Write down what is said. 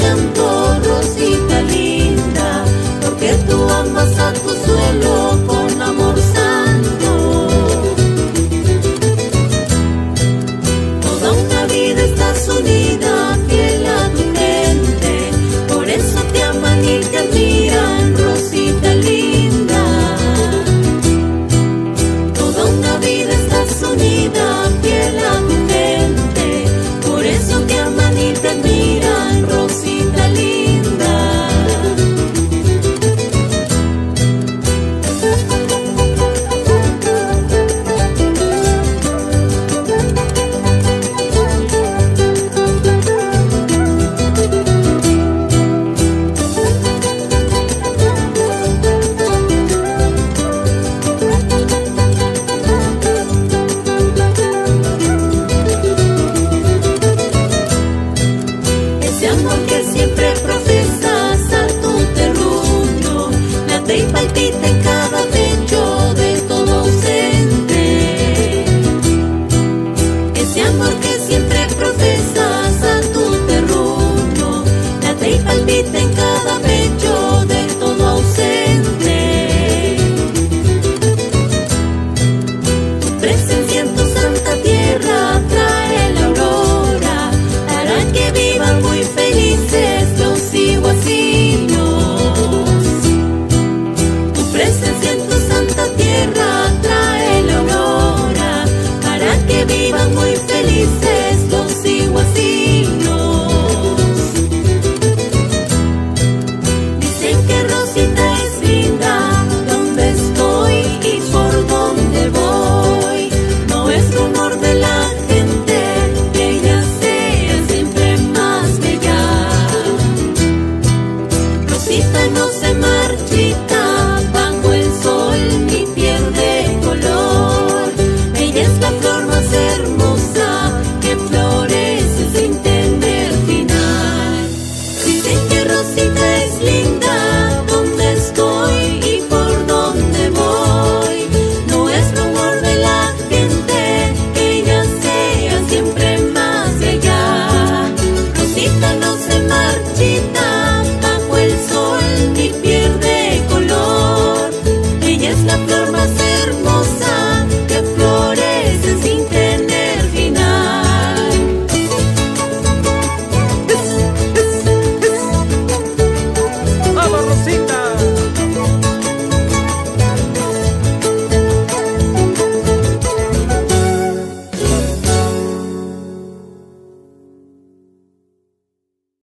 tempo.